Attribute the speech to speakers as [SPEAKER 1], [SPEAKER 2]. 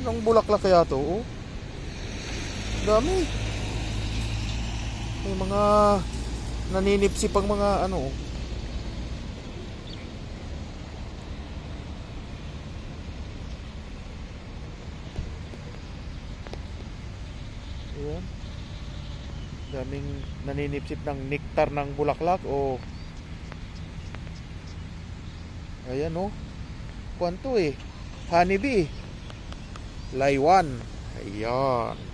[SPEAKER 1] Anong bulaklak kaya to? Oh. Dami. May mga naninipsip ang mga ano. oh. Ayan. Daming naninipsip ng nektar ng bulaklak o Ayan oh. Kwanto eh. Honeybee. Laywan. Ayan.